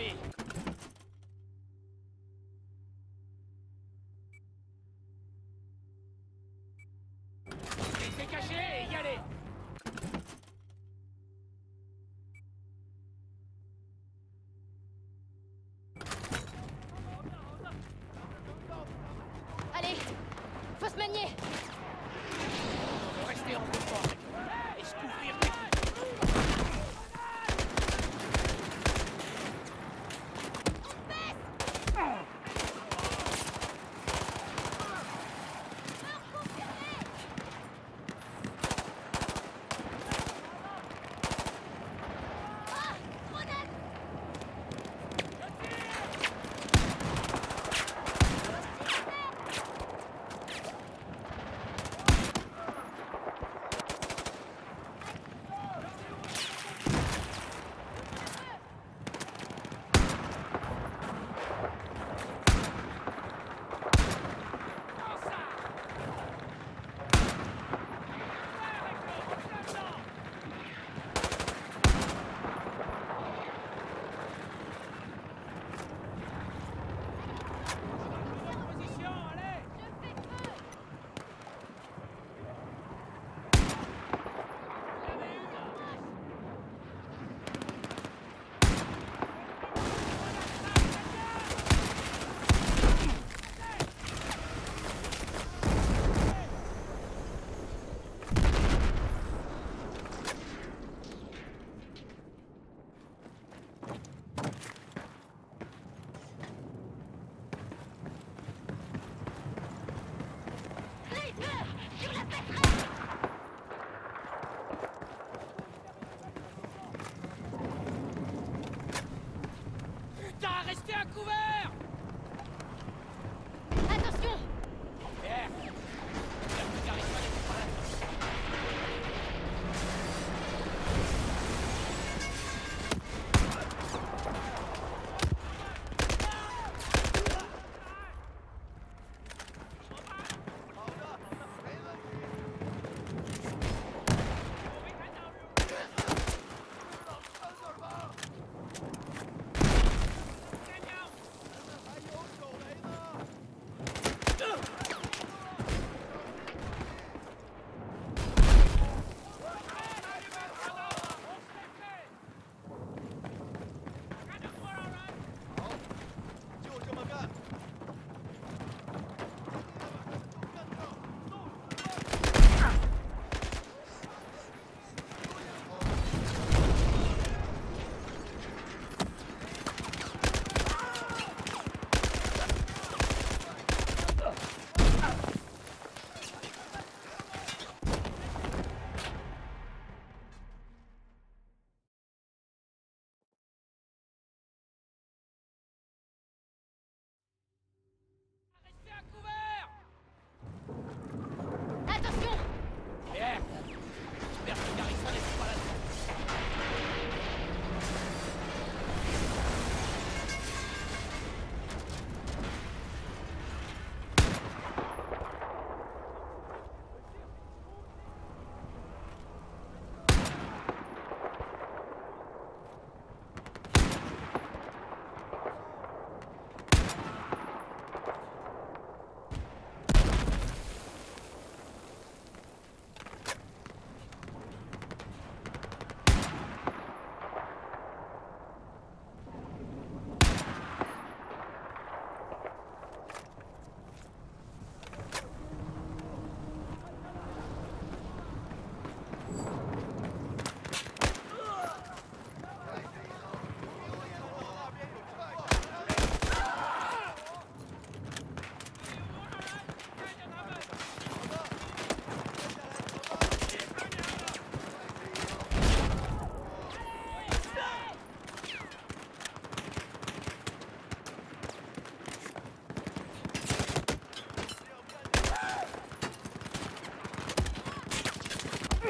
me.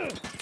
Ugh!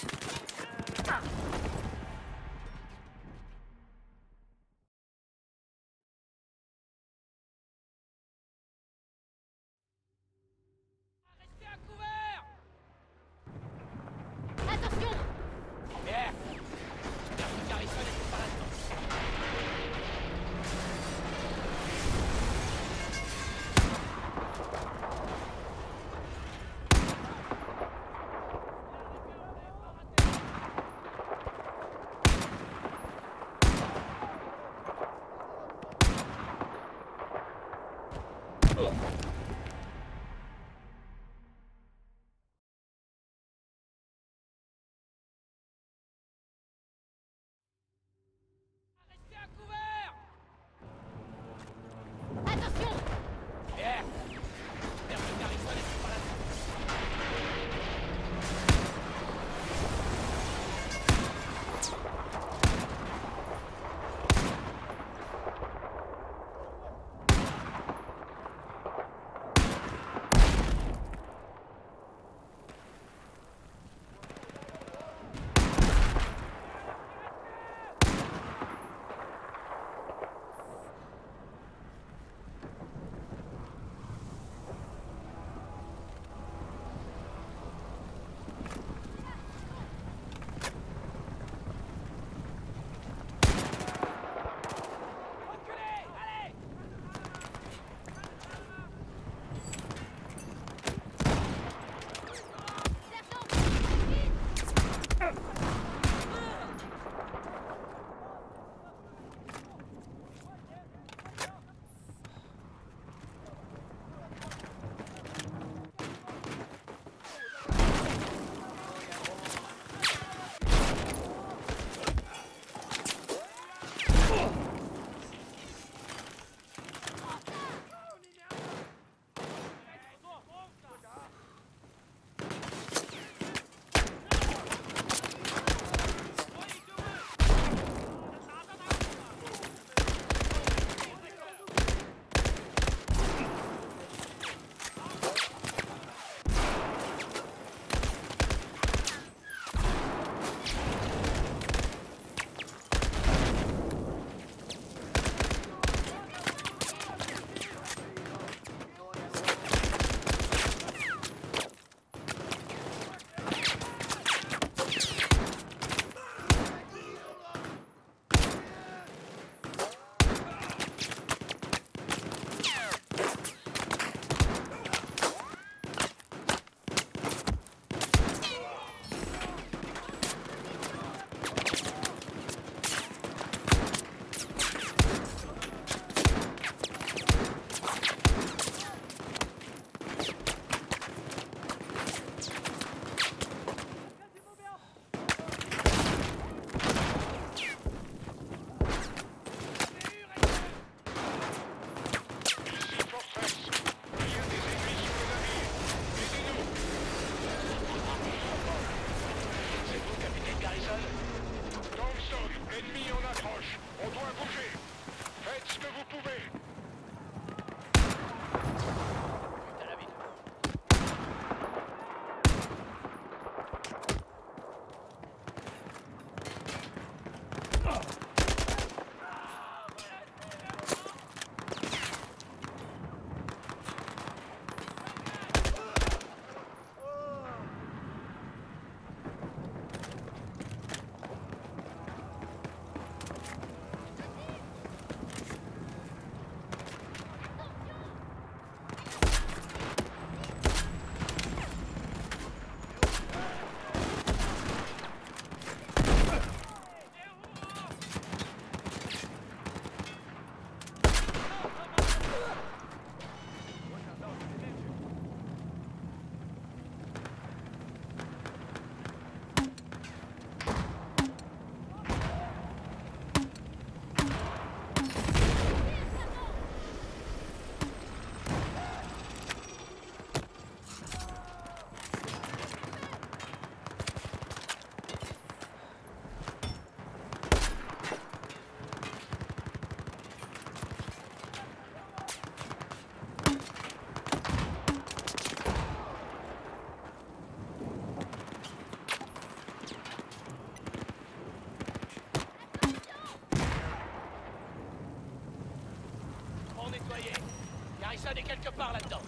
Pars là-dedans.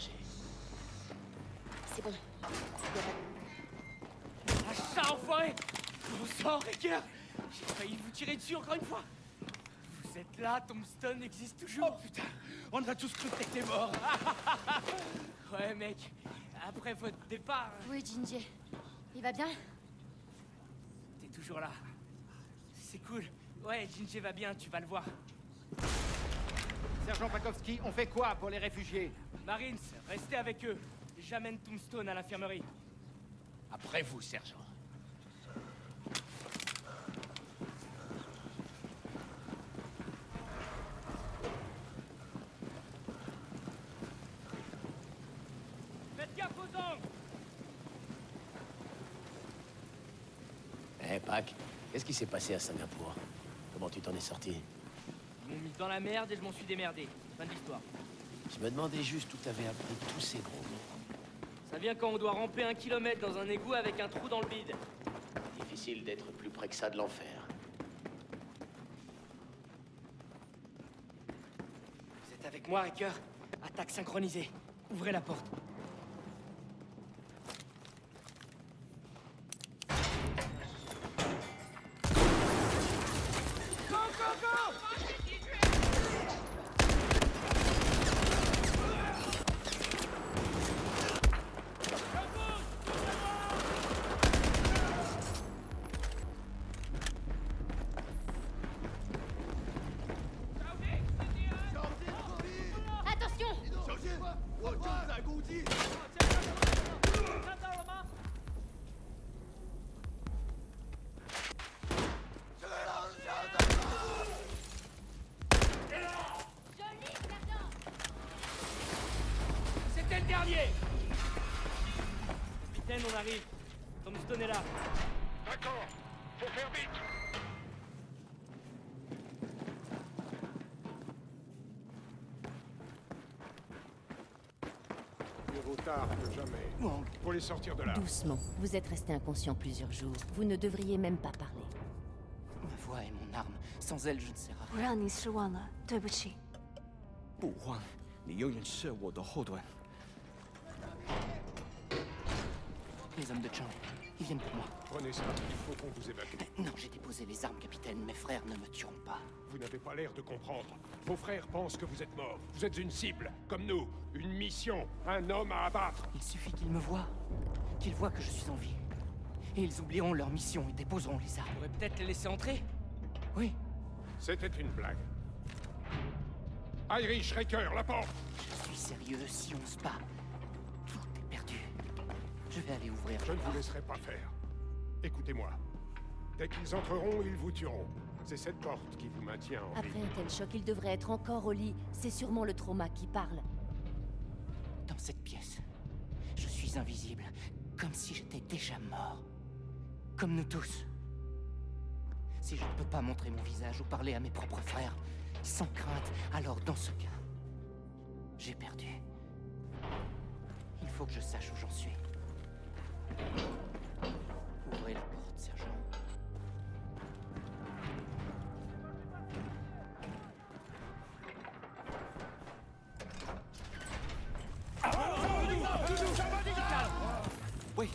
Chercher. C'est bon. Ah ça, enfoiré Bon sang, Riker J'ai failli vous tirer dessus encore une fois Vous êtes là, Tombstone existe toujours Oh putain On a tous cru que t'étais mort Ouais, mec, après votre départ, Oui, Jinji. Il va bien? T'es toujours là. C'est cool. Ouais, Jinji va bien, tu vas le voir. Sergent Pakowski, on fait quoi pour les réfugiés Marines, restez avec eux. J'amène Tombstone à l'infirmerie. Après vous, sergent. Faites gaffe aux angles Eh, Pac, qu'est-ce qui s'est passé à Singapour? Comment tu t'en es sorti? Dans la merde et je m'en suis démerdé. Fin de l'histoire. Je me demandais juste où t'avais appris tous ces gros mots. Ça vient quand on doit ramper un kilomètre dans un égout avec un trou dans le bide. Difficile d'être plus près que ça de l'enfer. Vous êtes avec moi, Hacker? Attaque synchronisée. Ouvrez la porte. Arrive. Tombstone est là. D'accord, faut faire vite. Vaut tard que jamais. Faut les sortir de là. Doucement. Vous êtes resté inconscient plusieurs jours. Vous ne devriez même pas parler. Ma voix est mon arme. Sans elle, je ne serai 我 Les hommes de Chang, ils viennent pour moi. Prenez ça, il faut qu'on vous évacue. Non, j'ai déposé les armes, capitaine. Mes frères ne me tueront pas. Vous n'avez pas l'air de comprendre. Vos frères pensent que vous êtes mort. Vous êtes une cible, comme nous. Une mission, un homme à abattre. Il suffit qu'ils me voient, qu'ils voient que je suis en vie. Et ils oublieront leur mission et déposeront les On armes. pourrait peut-être les laisser entrer Oui, C'était une blague. Irish Raker, la porte je suis sérieux. Si on se bat. Je vais aller ouvrir. Je ne vous laisserai pas faire. Écoutez-moi. Dès qu'ils entreront, ils vous tueront. C'est cette porte qui vous maintient en vie. Après un tel choc, il devrait être encore au lit. C'est sûrement le trauma qui parle. Dans cette pièce, je suis invisible, comme si j'étais déjà mort. Comme nous tous. Si je ne peux pas montrer mon visage ou parler à mes propres frères, sans crainte, alors dans ce cas, j'ai perdu. Il faut que je sache où j'en suis. Ouvrez la porte, sergent. Ah, 喂，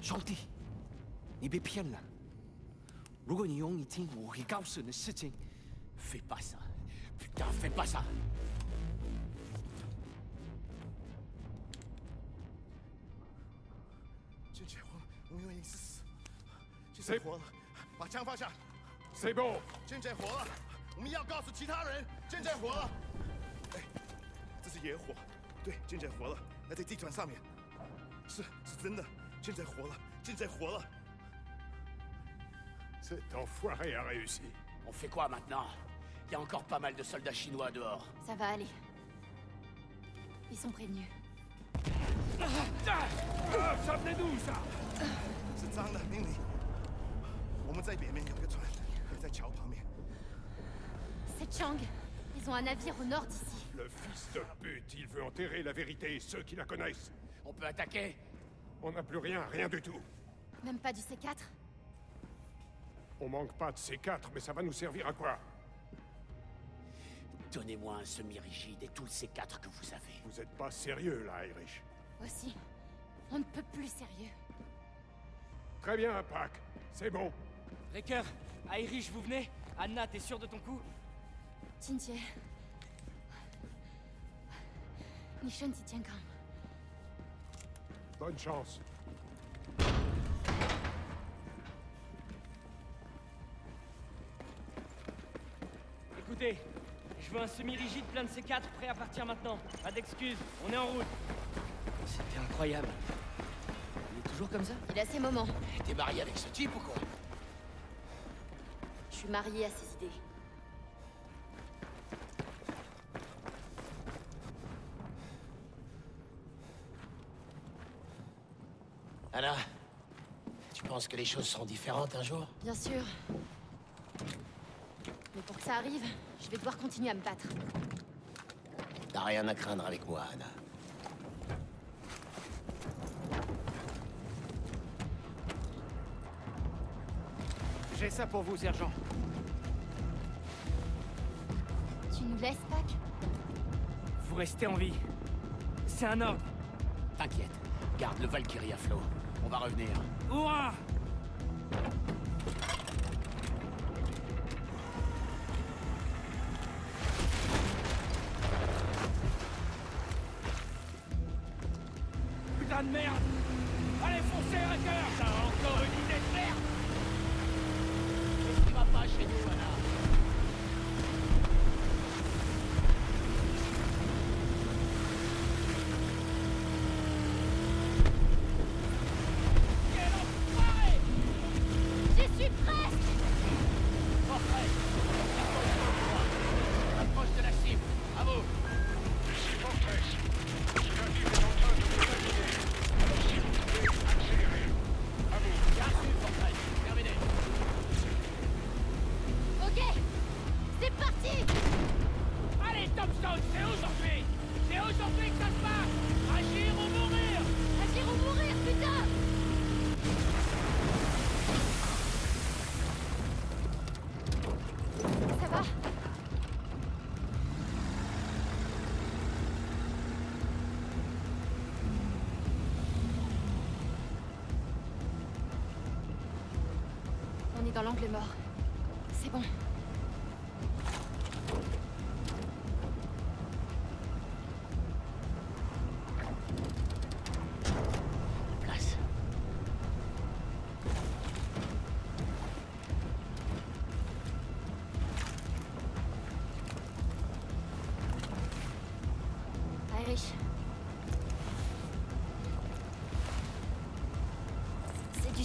兄弟，你被骗了。如果你愿意听，我会告诉你的事情。 Fais pas ça. Putain, fais pas ça. 姐，我我们以为你是死，娟谁活了，把枪放下。C'est bon 娟姐活了，我们要告诉其他人，娟姐活了。哎，这是野火，对，健仔活了，还在地毯上面。是，是真的，健仔活了，健仔活了。Cet enfoiré a réussi. On fait quoi maintenant Il y a encore pas mal de soldats chinois dehors. Ça va aller. Ils sont prévenus. ça venait d'où, ça 是张的命令。我们在北面有个船，在桥旁边。 C'est Chang. Ils ont un navire au nord d'ici. Le fils de pute, il veut enterrer la vérité et ceux qui la connaissent. On peut attaquer On n'a plus rien, rien du tout. Même pas du C4 On manque pas de ces quatre, mais ça va nous servir à quoi Donnez-moi un semi-rigide et tous ces quatre que vous avez. Vous êtes pas sérieux, là, Irish. Aussi. On ne peut plus sérieux. Très bien, Pac. C'est bon. Recker, Irish, vous venez Anna, t'es sûr de ton coup? Tintier. Nishon t'y tient quand même. Bonne chance. Écoutez, je veux un semi-rigide plein de C4 prêt à partir maintenant. Pas d'excuses, on est en route. C'était incroyable. Il est toujours comme ça Il a ses moments. T'es marié avec ce type ou quoi Je suis mariée à ses idées. Anna, tu penses que les choses seront différentes un jour Bien sûr. Mais pour que ça arrive, je vais devoir continuer à me battre. T'as rien à craindre avec moi, Anna. J'ai ça pour vous, sergent. Tu nous laisses, Pac? Vous restez en vie. C'est un ordre. T'inquiète, garde le Valkyrie à flot. On va revenir. Hurrah Putain de merde Allez, foncez, Racker T'as encore une idée 走りにくいな。L'angle mort. C'est bon.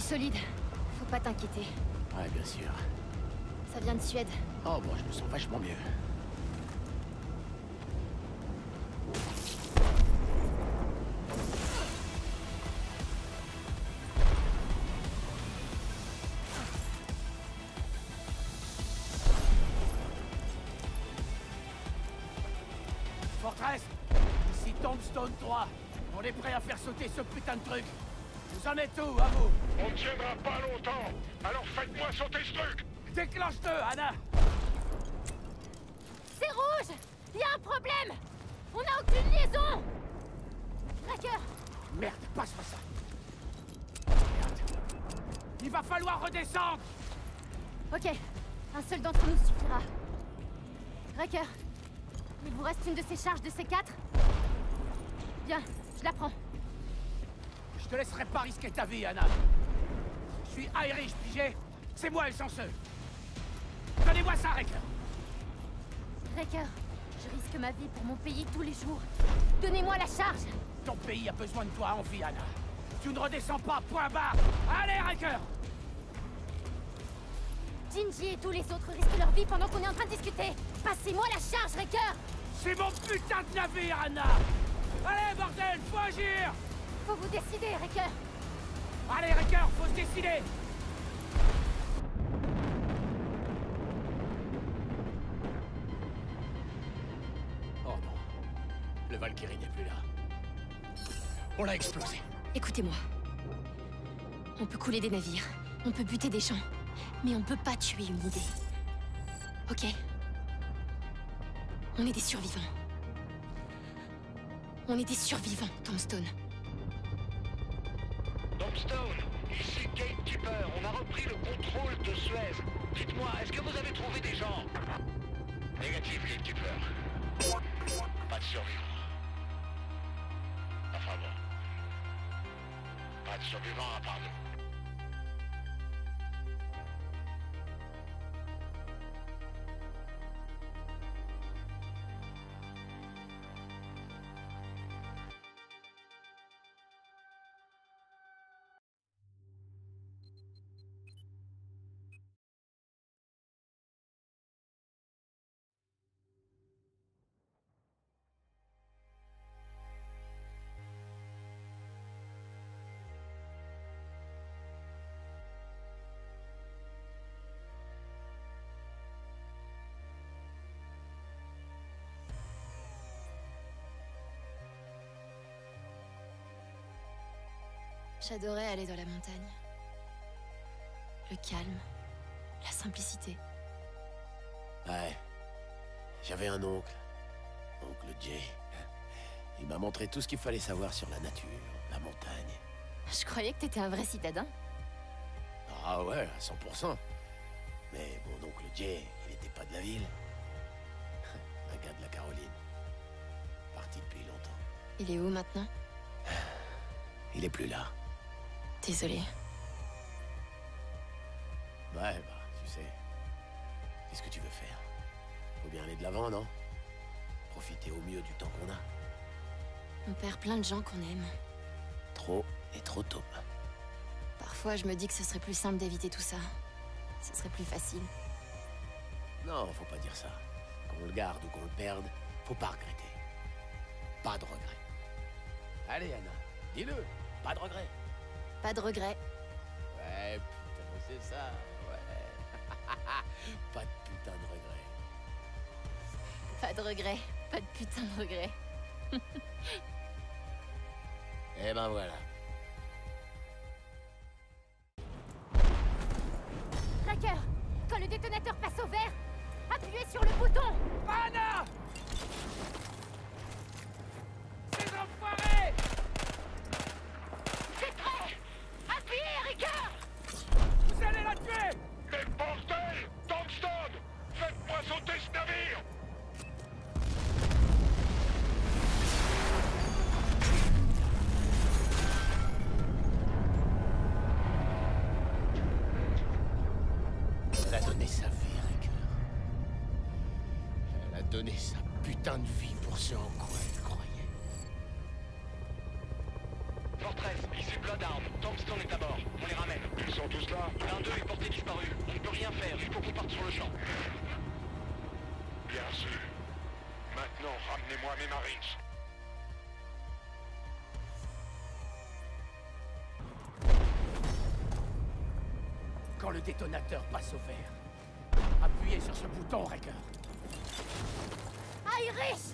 Solide. Faut pas t'inquiéter. Ouais, bien sûr. Ça vient de Suède. Oh, bon, je me sens vachement mieux. Fortress Ici Tombstone 3. On est prêt à faire sauter ce putain de truc. Vous en êtes où, à vous? On ne tiendra pas longtemps. Alors faites-moi sauter ce truc. Déclenche-le, Anna C'est rouge Il y a un problème On n'a aucune liaison Tracker Merde, passe-moi ça. Il va falloir redescendre Ok, un seul d'entre nous suffira. Racker, il vous reste une de ces charges de C4 Bien, je la prends. Je te laisserai pas risquer ta vie, Anna. Je suis Irish, pigé. C'est moi le chanceux. Donnez-moi ça, Recker. Racker, Je risque ma vie pour mon pays tous les jours. Donnez-moi la charge. Ton pays a besoin de toi en vie, Anna. Tu ne redescends pas, point barre. Allez, Riker Jinji et tous les autres risquent leur vie pendant qu'on est en train de discuter. Passez-moi la charge, Wrecker C'est mon putain de navire, Anna. Allez, bordel, faut agir. Faut vous décider, Wrecker Allez, Riker, faut se décider Valkyrie n'est plus là. On l'a explosé. Écoutez-moi. On peut couler des navires, on peut buter des gens, mais on peut pas tuer une idée. Ok On est des survivants. On est des survivants, Tombstone. Tombstone, ici Gatekeeper. On a repris le contrôle de Suez. Dites-moi, est-ce que vous avez trouvé des gens? Négatif, Gatekeeper. Pas de survivants. Bon. Pas de survivants J'adorais aller dans la montagne. Le calme, la simplicité. Ouais. J'avais un oncle. Oncle Jay. Il m'a montré tout ce qu'il fallait savoir sur la nature, la montagne. Je croyais que t'étais un vrai citadin. Ah ouais, à 100%. Mais mon oncle Jay, il n'était pas de la ville. Un gars de la Caroline. Parti depuis longtemps. Il est où maintenant? Il est plus là. Désolée. Ouais, bah, tu sais. Qu'est-ce que tu veux faire? Faut bien aller de l'avant, non? Profiter au mieux du temps qu'on a. On perd plein de gens qu'on aime. Trop et trop tôt. Parfois, je me dis que ce serait plus simple d'éviter tout ça. Ce serait plus facile. Non, faut pas dire ça. Qu'on le garde ou qu'on le perde, faut pas regretter. Pas de regret. Allez, Anna, dis-le. Pas de regret. Pas de regret. Ouais, putain, c'est ça, ouais. pas de putain de regret. Pas de regret. Pas de putain de regret. Eh ben voilà. Tracker Quand le détonateur passe au vert, appuyez sur le bouton Anna donné sa vie, Riker. Elle a donné sa putain de vie pour ce en quoi elle croyait. Fortress, ici Bloodhound. Tombstone est à bord. On les ramène. Ils sont tous là L'un d'eux est porté disparu. On ne peut rien faire. Il faut qu'on parte sur le champ. Bien sûr. Maintenant, ramenez-moi mes Marines. Quand le détonateur passe au vert, ce bouton, Wrecker. Irish